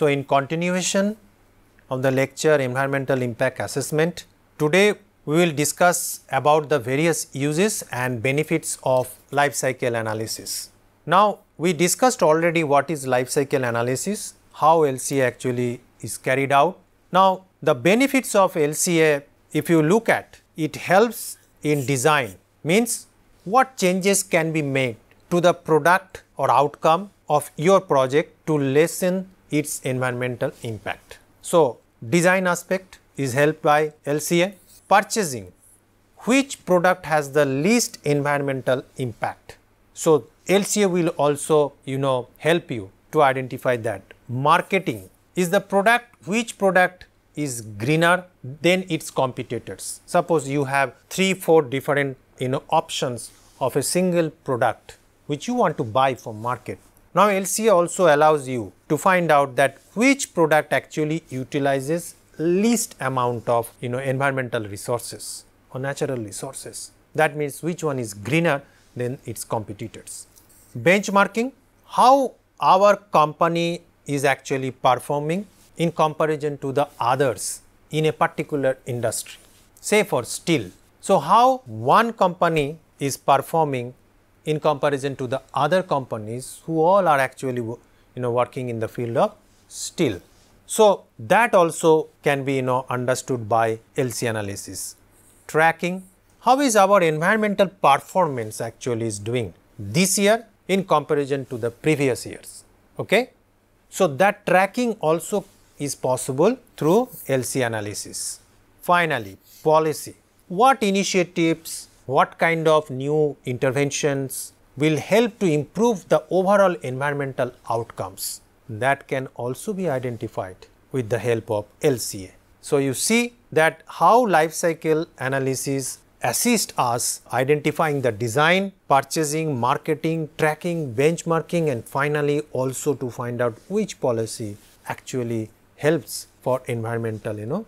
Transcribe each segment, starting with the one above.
So, in continuation of the lecture environmental impact assessment, today we will discuss about the various uses and benefits of life cycle analysis. Now, we discussed already what is life cycle analysis, how LCA actually is carried out. Now, the benefits of LCA if you look at it helps in design means what changes can be made to the product or outcome of your project to lessen its environmental impact. So, design aspect is helped by LCA, purchasing which product has the least environmental impact. So, LCA will also you know help you to identify that. Marketing is the product which product is greener than its competitors. Suppose you have 3 4 different you know options of a single product which you want to buy from market. Now LCA also allows you to find out that which product actually utilizes least amount of you know environmental resources or natural resources. That means which one is greener than its competitors. Benchmarking how our company is actually performing in comparison to the others in a particular industry say for steel. So, how one company is performing in comparison to the other companies who all are actually you know working in the field of steel. So, that also can be you know understood by LC analysis. Tracking how is our environmental performance actually is doing this year in comparison to the previous years. Okay? So, that tracking also is possible through LC analysis. Finally, policy. What initiatives, what kind of new interventions will help to improve the overall environmental outcomes that can also be identified with the help of LCA. So, you see that how life cycle analysis assist us identifying the design, purchasing, marketing, tracking, benchmarking and finally also to find out which policy actually helps for environmental you know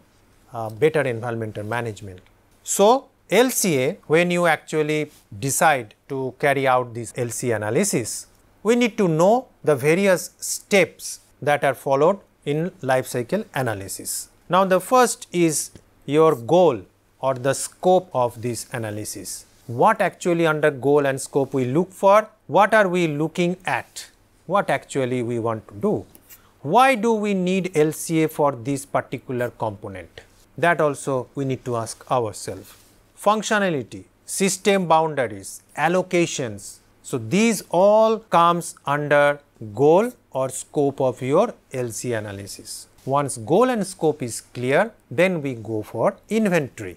uh, better environmental management. So, LCA when you actually decide to carry out this LCA analysis, we need to know the various steps that are followed in life cycle analysis. Now, the first is your goal or the scope of this analysis. What actually under goal and scope we look for? What are we looking at? What actually we want to do? Why do we need LCA for this particular component? That also we need to ask ourselves. Functionality, system boundaries, allocations. So, these all comes under goal or scope of your LC analysis. Once goal and scope is clear, then we go for inventory.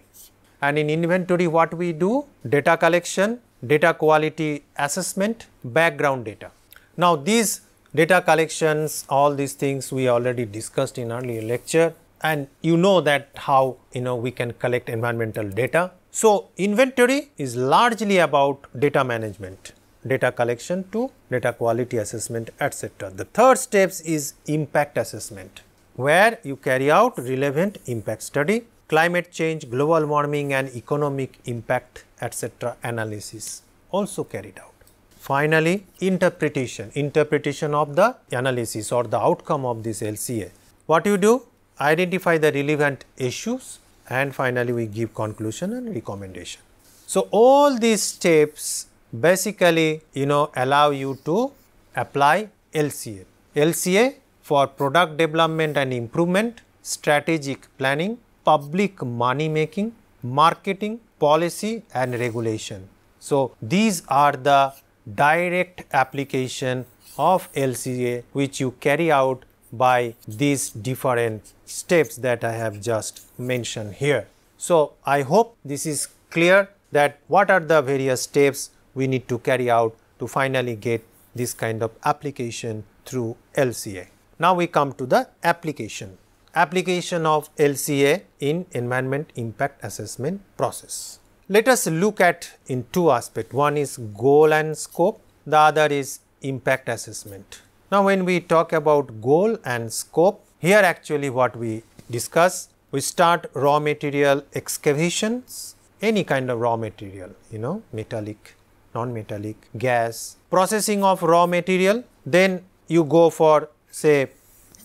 And in inventory what we do? Data collection, data quality assessment, background data. Now, these data collections, all these things we already discussed in earlier lecture and you know that how you know we can collect environmental data. So, inventory is largely about data management, data collection to data quality assessment etc. The third steps is impact assessment where you carry out relevant impact study, climate change, global warming and economic impact etc. analysis also carried out. Finally, interpretation, interpretation of the analysis or the outcome of this LCA. What you do? Identify the relevant issues and finally, we give conclusion and recommendation. So, all these steps basically you know allow you to apply LCA. LCA for product development and improvement, strategic planning, public money making, marketing, policy and regulation. So, these are the direct application of LCA which you carry out by these different steps that I have just mentioned here. So, I hope this is clear that what are the various steps we need to carry out to finally get this kind of application through LCA. Now, we come to the application, application of LCA in environment impact assessment process. Let us look at in two aspects. One is goal and scope, the other is impact assessment. Now, when we talk about goal and scope, here actually what we discuss, we start raw material excavations, any kind of raw material, you know, metallic, non-metallic, gas, processing of raw material, then you go for say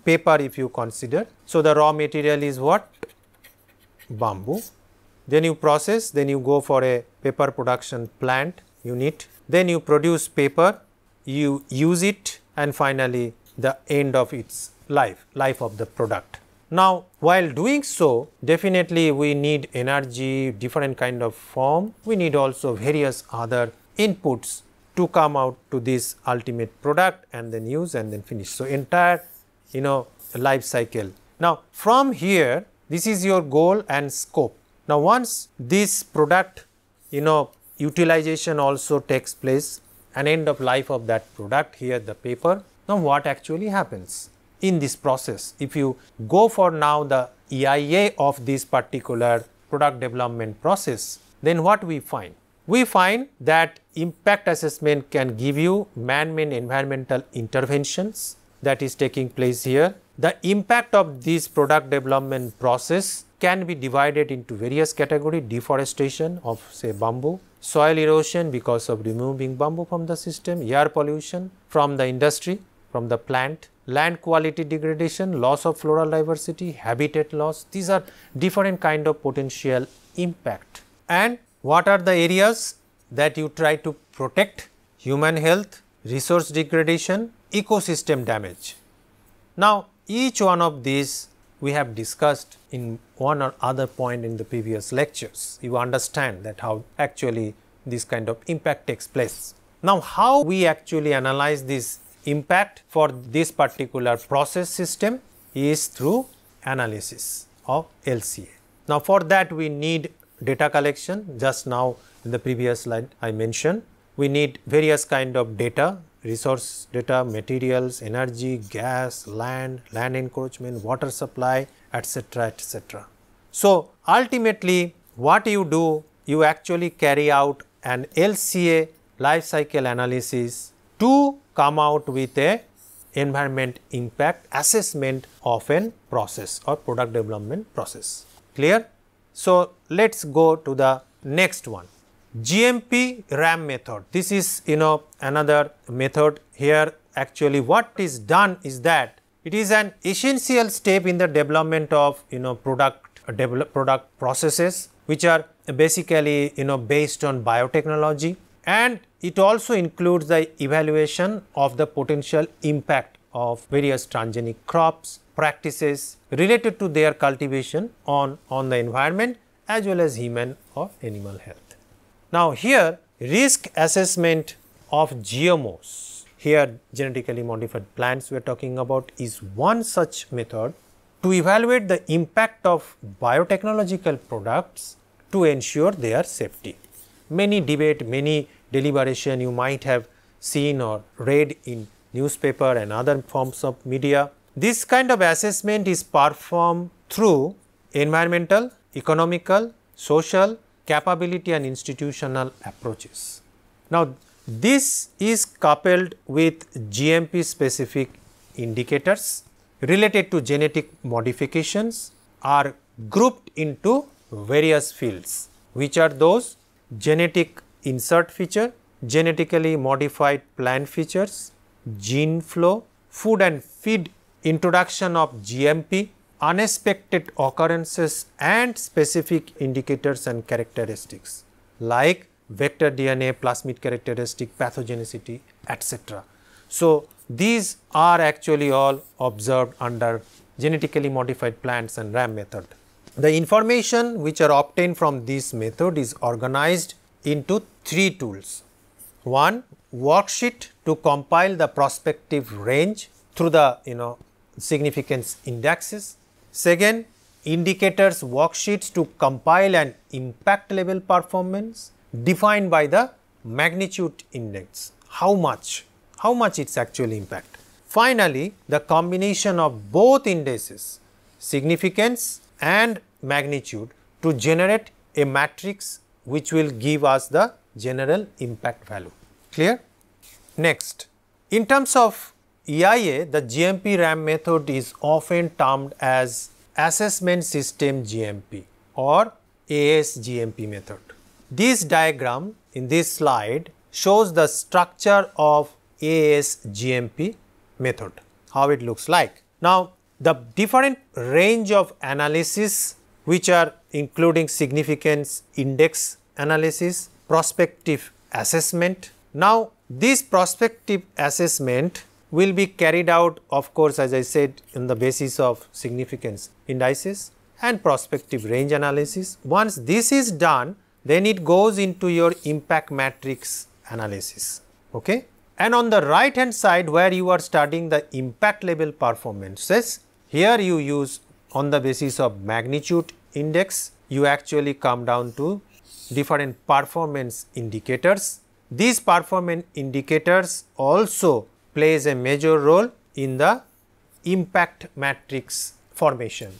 paper if you consider. So, the raw material is what? Bamboo. Then you process, then you go for a paper production plant unit, then you produce paper, you use it and finally the end of its life, life of the product. Now, while doing so, definitely we need energy, different kind of form, we need also various other inputs to come out to this ultimate product and then use and then finish. So, entire you know life cycle. Now, from here this is your goal and scope. Now, once this product you know utilization also takes place an end of life of that product here the paper. Now, what actually happens in this process? If you go for now the EIA of this particular product development process, then what we find? We find that impact assessment can give you man-made environmental interventions that is taking place here. The impact of this product development process can be divided into various categories deforestation of say bamboo, soil erosion because of removing bamboo from the system, air pollution from the industry, from the plant, land quality degradation, loss of floral diversity, habitat loss. These are different kind of potential impact. And what are the areas that you try to protect? Human health, resource degradation, ecosystem damage. Now, each one of these we have discussed in one or other point in the previous lectures. You understand that how actually this kind of impact takes place. Now, how we actually analyze this impact for this particular process system is through analysis of LCA. Now, for that we need data collection just now in the previous slide I mentioned. We need various kind of data resource data, materials, energy, gas, land, land encroachment, water supply, etc., etc. So, ultimately what you do, you actually carry out an LCA life cycle analysis to come out with a environment impact assessment of an process or product development process. Clear? So, let us go to the next one. GMP RAM method. This is you know another method here actually what is done is that it is an essential step in the development of you know product develop product processes which are basically you know based on biotechnology and it also includes the evaluation of the potential impact of various transgenic crops practices related to their cultivation on on the environment as well as human or animal health. Now, here risk assessment of GMOs, here genetically modified plants we are talking about is one such method to evaluate the impact of biotechnological products to ensure their safety. Many debate, many deliberation you might have seen or read in newspaper and other forms of media. This kind of assessment is performed through environmental, economical, social capability and institutional approaches. Now, this is coupled with GMP specific indicators related to genetic modifications are grouped into various fields which are those genetic insert feature, genetically modified plant features, gene flow, food and feed introduction of GMP, unexpected occurrences and specific indicators and characteristics like vector DNA, plasmid characteristic, pathogenicity, etc. So, these are actually all observed under genetically modified plants and RAM method. The information which are obtained from this method is organized into three tools. One worksheet to compile the prospective range through the you know significance indexes Second, indicators worksheets to compile an impact level performance defined by the magnitude index. How much? How much its actual impact? Finally, the combination of both indices significance and magnitude to generate a matrix which will give us the general impact value. Clear? Next, in terms of EIA, the GMP RAM method is often termed as Assessment System GMP or ASGMP method. This diagram in this slide shows the structure of ASGMP method, how it looks like. Now, the different range of analysis which are including significance index analysis, prospective assessment. Now, this prospective assessment will be carried out of course as I said in the basis of significance indices and prospective range analysis. Once this is done then it goes into your impact matrix analysis. Okay? And on the right hand side where you are studying the impact level performances, here you use on the basis of magnitude index, you actually come down to different performance indicators. These performance indicators also plays a major role in the impact matrix formation.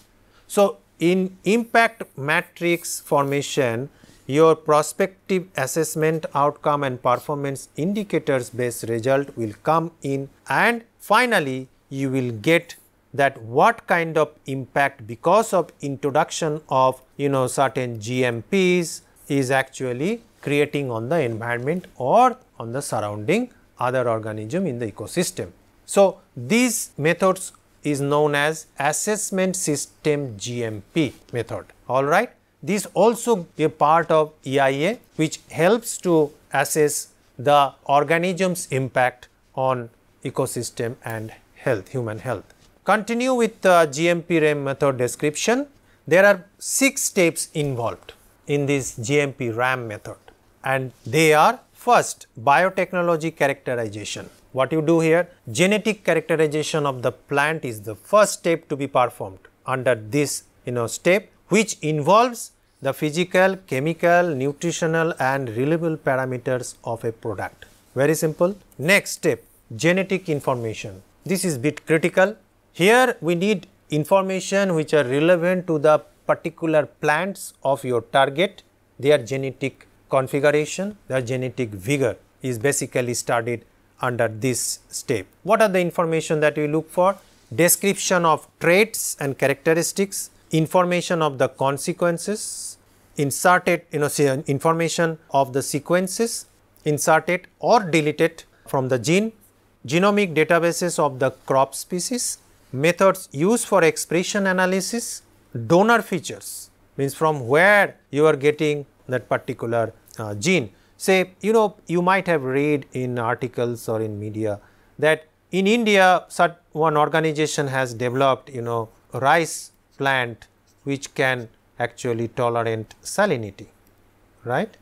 So, in impact matrix formation, your prospective assessment outcome and performance indicators based result will come in and finally, you will get that what kind of impact because of introduction of you know certain GMPs is actually creating on the environment or on the surrounding other organism in the ecosystem. So, these methods is known as assessment system GMP method all right. This also a part of EIA which helps to assess the organism's impact on ecosystem and health, human health. Continue with the GMP RAM method description. There are 6 steps involved in this GMP RAM method and they are first biotechnology characterization. What you do here? Genetic characterization of the plant is the first step to be performed under this you know step which involves the physical, chemical, nutritional and reliable parameters of a product. Very simple. Next step, genetic information. This is bit critical. Here we need information which are relevant to the particular plants of your target, their genetic configuration, the genetic vigor is basically studied under this step. What are the information that we look for? Description of traits and characteristics, information of the consequences, inserted you know information of the sequences inserted or deleted from the gene, genomic databases of the crop species, methods used for expression analysis, donor features means from where you are getting that particular uh, gene. Say you know you might have read in articles or in media that in India one organization has developed you know rice plant which can actually tolerant salinity, right.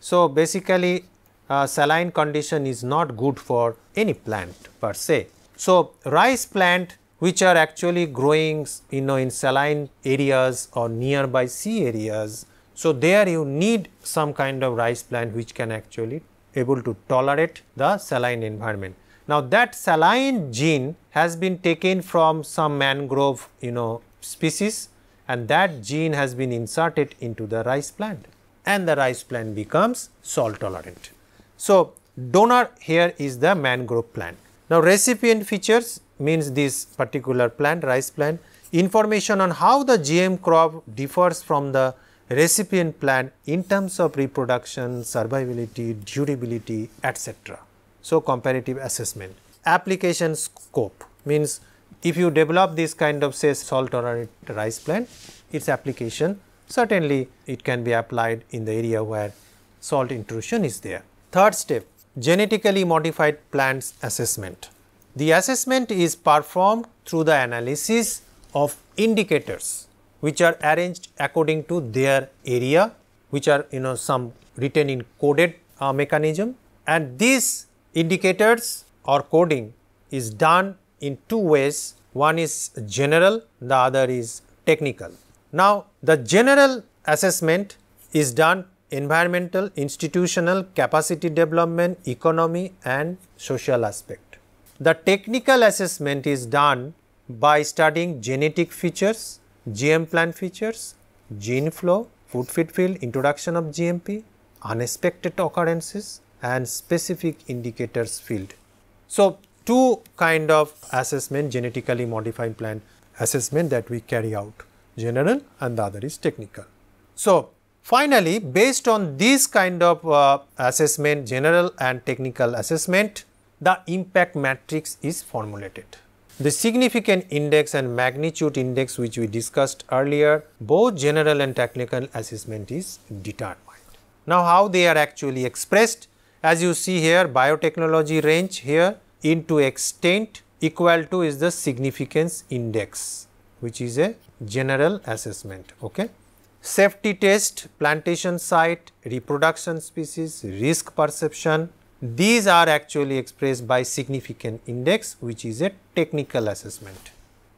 So, basically uh, saline condition is not good for any plant per se. So, rice plant which are actually growing you know in saline areas or nearby sea areas. So, there you need some kind of rice plant which can actually able to tolerate the saline environment. Now, that saline gene has been taken from some mangrove you know species and that gene has been inserted into the rice plant and the rice plant becomes salt tolerant. So, donor here is the mangrove plant. Now, recipient features means this particular plant rice plant information on how the GM crop differs from the recipient plant in terms of reproduction, survivability, durability etc. So, comparative assessment. Application scope means if you develop this kind of say salt tolerant rice plant, its application certainly it can be applied in the area where salt intrusion is there. Third step genetically modified plants assessment. The assessment is performed through the analysis of indicators which are arranged according to their area which are you know some written in coded uh, mechanism and these indicators or coding is done in two ways one is general the other is technical. Now, the general assessment is done environmental, institutional, capacity development, economy and social aspect. The technical assessment is done by studying genetic features, GM plant features, gene flow, food feed field, introduction of GMP, unexpected occurrences and specific indicators field. So, two kind of assessment genetically modified plant assessment that we carry out general and the other is technical. So, finally, based on this kind of uh, assessment general and technical assessment the impact matrix is formulated. The significant index and magnitude index which we discussed earlier, both general and technical assessment is determined. Now, how they are actually expressed? As you see here biotechnology range here into extent equal to is the significance index which is a general assessment. Okay. Safety test, plantation site, reproduction species, risk perception, these are actually expressed by significant index which is a technical assessment.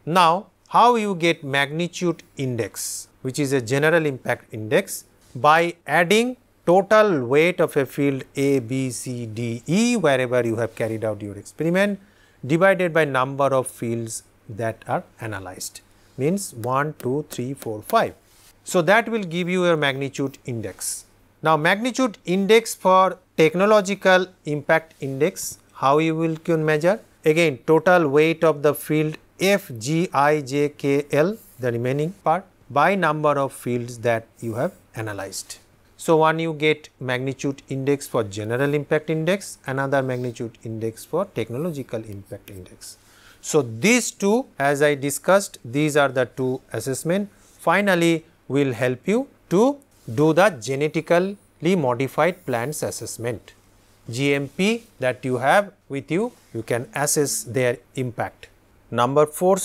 Now, how you get magnitude index which is a general impact index by adding total weight of a field A, B, C, D, E wherever you have carried out your experiment divided by number of fields that are analyzed means 1, 2, 3, 4, 5. So, that will give you a magnitude index. Now, magnitude index for technological impact index, how you will can measure? Again total weight of the field F, G, I, J, K, L the remaining part by number of fields that you have analyzed. So, one you get magnitude index for general impact index, another magnitude index for technological impact index. So, these two as I discussed these are the two assessment finally will help you to do the genetically modified plants assessment. GMP that you have with you, you can assess their impact. Number 4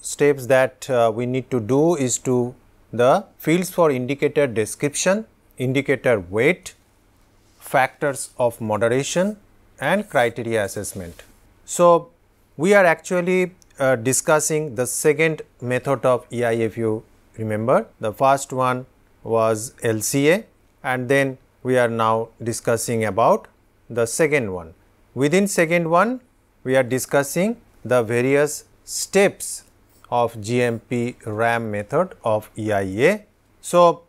steps that uh, we need to do is to the fields for indicator description indicator weight, factors of moderation and criteria assessment. So, we are actually uh, discussing the second method of EI you remember. The first one was LCA and then we are now discussing about the second one. Within second one we are discussing the various steps of GMP RAM method of EIA. So,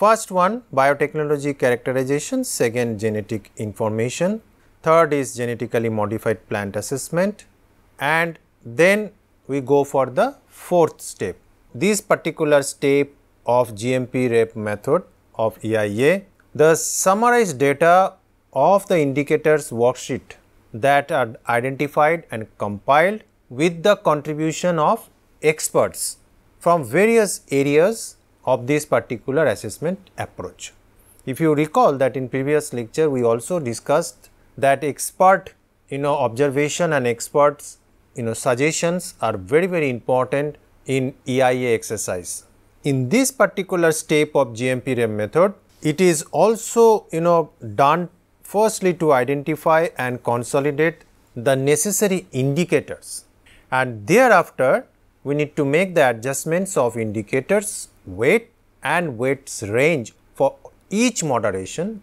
First one biotechnology characterization, second genetic information, third is genetically modified plant assessment and then we go for the fourth step. This particular step of GMP RAM method of EIA, the summarized data of the indicators worksheet that are identified and compiled with the contribution of experts from various areas of this particular assessment approach. If you recall that in previous lecture we also discussed that expert you know observation and experts you know suggestions are very very important in EIA exercise. In this particular step of GMP-RAM method, it is also you know done firstly to identify and consolidate the necessary indicators and thereafter we need to make the adjustments of indicators weight and weights range for each moderation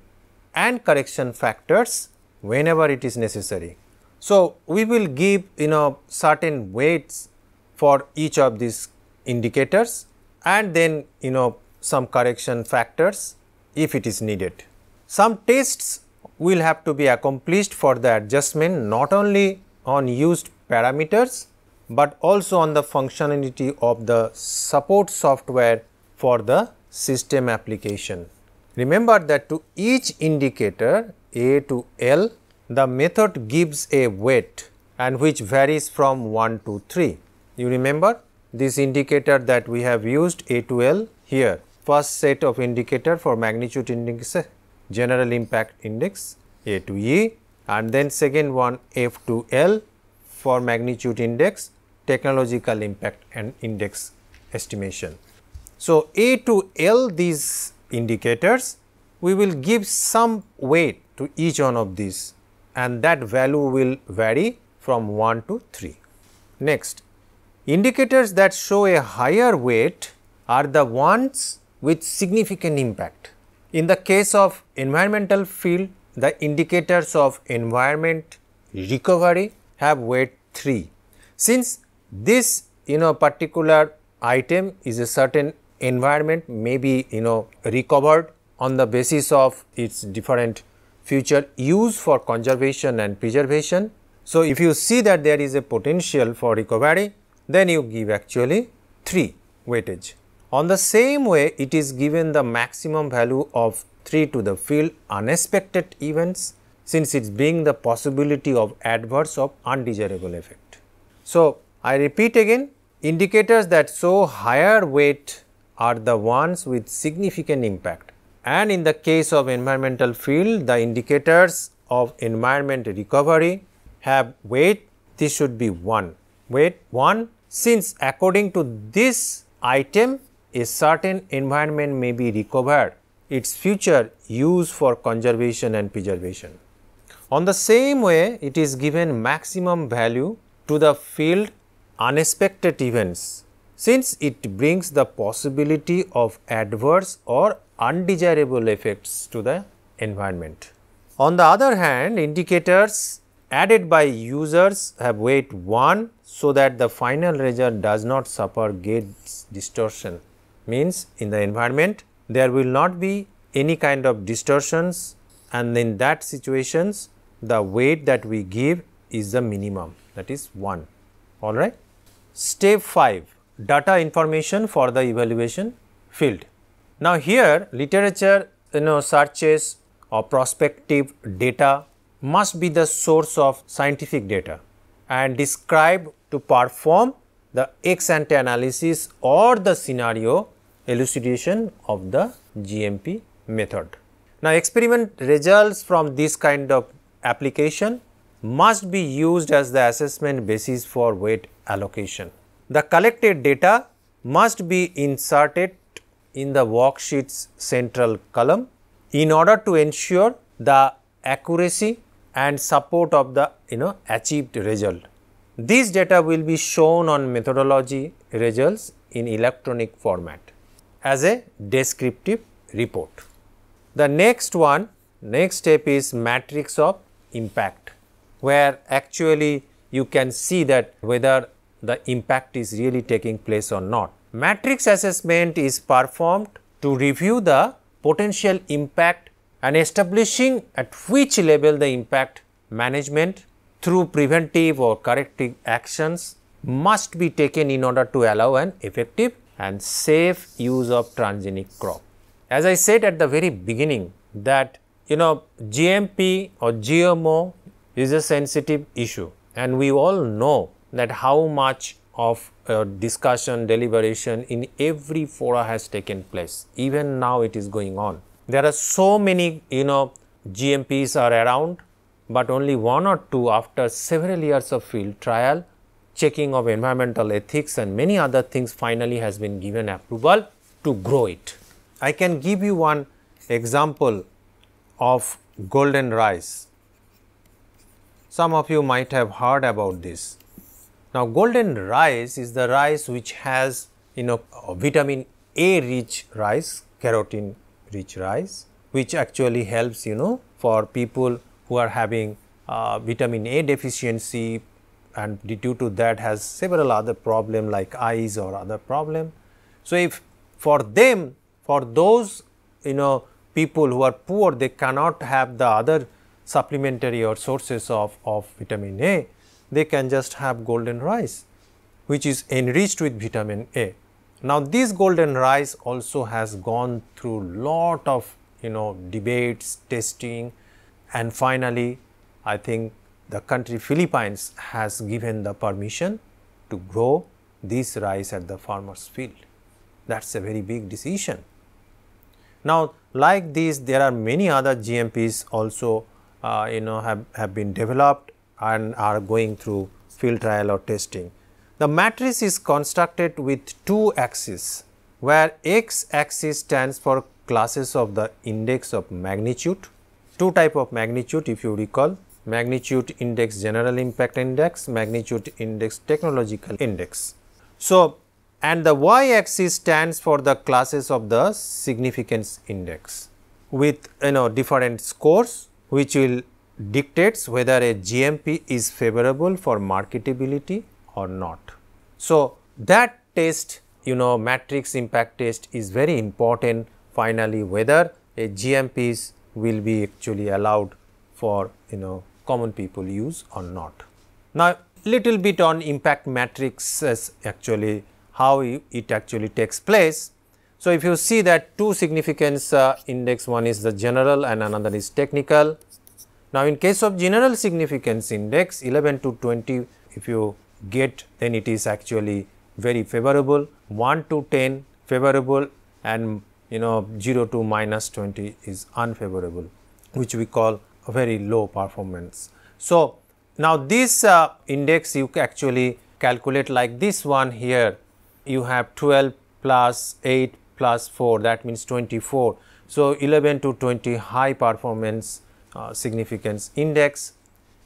and correction factors whenever it is necessary. So, we will give you know certain weights for each of these indicators and then you know some correction factors if it is needed. Some tests will have to be accomplished for the adjustment not only on used parameters, but also on the functionality of the support software for the system application. Remember that to each indicator A to L, the method gives a weight and which varies from 1 to 3. You remember this indicator that we have used A to L here, first set of indicator for magnitude index, eh, general impact index A to E and then second one F to L for magnitude index, technological impact and index estimation. So, A to L these indicators we will give some weight to each one of these and that value will vary from 1 to 3. Next, indicators that show a higher weight are the ones with significant impact. In the case of environmental field, the indicators of environment recovery have weight 3. Since this you know particular item is a certain environment may be you know recovered on the basis of its different future use for conservation and preservation. So, if you see that there is a potential for recovery then you give actually 3 weightage. On the same way it is given the maximum value of 3 to the field unexpected events since it being the possibility of adverse of undesirable effect. So, I repeat again indicators that show higher weight are the ones with significant impact and in the case of environmental field the indicators of environment recovery have weight this should be 1 weight 1 since according to this item a certain environment may be recovered its future use for conservation and preservation. On the same way, it is given maximum value to the field unexpected events since it brings the possibility of adverse or undesirable effects to the environment. On the other hand, indicators added by users have weight 1 so that the final result does not suffer gauge distortion means in the environment there will not be any kind of distortions and in that situations the weight that we give is the minimum that is 1 all right. Step 5 data information for the evaluation field. Now here literature you know searches or prospective data must be the source of scientific data and describe to perform the ex ante analysis or the scenario elucidation of the GMP method. Now, experiment results from this kind of application must be used as the assessment basis for weight allocation. The collected data must be inserted in the worksheet's central column in order to ensure the accuracy and support of the you know achieved result. These data will be shown on methodology results in electronic format as a descriptive report. The next one, next step is matrix of impact, where actually you can see that whether the impact is really taking place or not. Matrix assessment is performed to review the potential impact and establishing at which level the impact management through preventive or corrective actions must be taken in order to allow an effective and safe use of transgenic crop. As I said at the very beginning that you know GMP or GMO is a sensitive issue and we all know that how much of uh, discussion deliberation in every fora has taken place even now it is going on there are so many you know gmps are around but only one or two after several years of field trial checking of environmental ethics and many other things finally has been given approval to grow it I can give you one example of golden rice. Some of you might have heard about this. Now, golden rice is the rice which has you know vitamin A rich rice, carotene rich rice, which actually helps you know for people who are having uh, vitamin A deficiency and due to that has several other problem like eyes or other problem. So, if for them for those you know people who are poor they cannot have the other supplementary or sources of, of vitamin A, they can just have golden rice which is enriched with vitamin A. Now, this golden rice also has gone through lot of you know debates, testing and finally, I think the country Philippines has given the permission to grow this rice at the farmer's field. That is a very big decision. Now, like this there are many other GMPs also uh, you know have, have been developed and are going through field trial or testing. The matrix is constructed with two axes where x axis stands for classes of the index of magnitude, two type of magnitude if you recall. Magnitude index general impact index, magnitude index technological index. So, and the y axis stands for the classes of the significance index with you know different scores which will dictates whether a GMP is favorable for marketability or not. So, that test you know matrix impact test is very important finally whether a GMPs will be actually allowed for you know common people use or not. Now, little bit on impact matrices actually how it actually takes place. So, if you see that two significance uh, index one is the general and another is technical. Now, in case of general significance index 11 to 20 if you get then it is actually very favorable 1 to 10 favorable and you know 0 to minus 20 is unfavorable which we call a very low performance. So, now this uh, index you actually calculate like this one here you have 12 plus 8 plus 4 that means 24. So, 11 to 20 high performance uh, significance index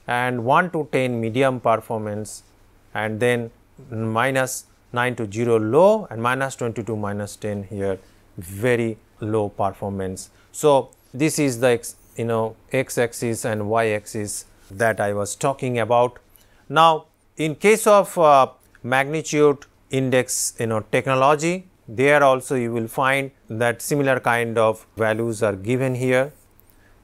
and 1 to 10 medium performance and then minus 9 to 0 low and minus 20 to minus 10 here very low performance. So, this is the x, you know x axis and y axis that I was talking about. Now, in case of uh, magnitude index you know technology there also you will find that similar kind of values are given here.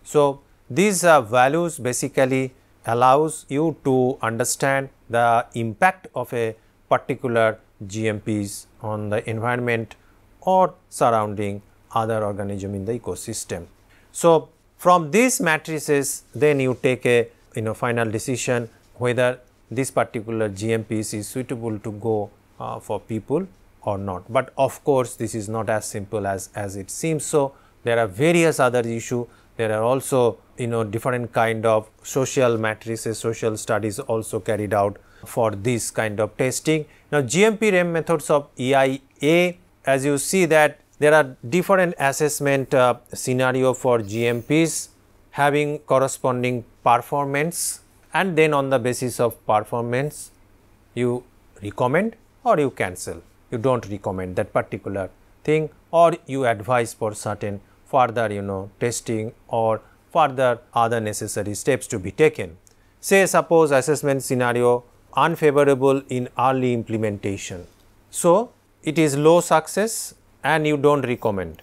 So, these uh, values basically allows you to understand the impact of a particular GMPs on the environment or surrounding other organism in the ecosystem. So, from these matrices then you take a you know final decision whether this particular GMPs is suitable to go uh, for people or not. But of course, this is not as simple as, as it seems. So, there are various other issue. There are also you know different kind of social matrices, social studies also carried out for this kind of testing. Now, GMP RAM methods of EIA as you see that there are different assessment uh, scenario for GMPs having corresponding performance and then on the basis of performance you recommend or you cancel you do not recommend that particular thing or you advise for certain further you know testing or further other necessary steps to be taken. Say suppose assessment scenario unfavorable in early implementation. So, it is low success and you do not recommend.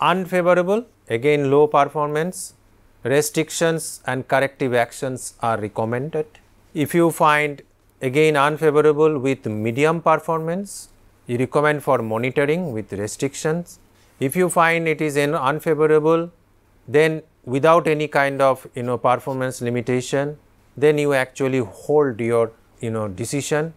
Unfavorable again low performance, restrictions and corrective actions are recommended. If you find again unfavorable with medium performance, you recommend for monitoring with restrictions. If you find it is unfavorable, then without any kind of you know performance limitation, then you actually hold your you know decision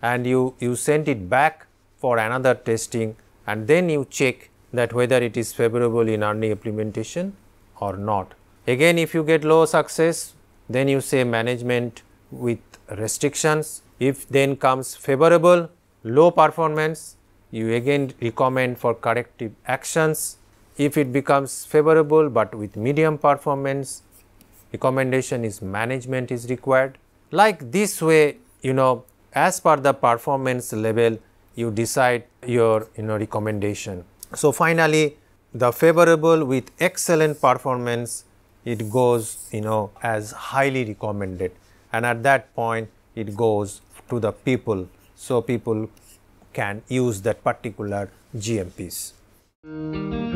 and you, you send it back for another testing and then you check that whether it is favorable in early implementation or not. Again if you get low success then you say management with restrictions. If then comes favorable low performance you again recommend for corrective actions. If it becomes favorable, but with medium performance recommendation is management is required. Like this way you know as per the performance level you decide your you know recommendation. So, finally, the favorable with excellent performance it goes you know as highly recommended and at that point it goes to the people. So, people can use that particular GMPs.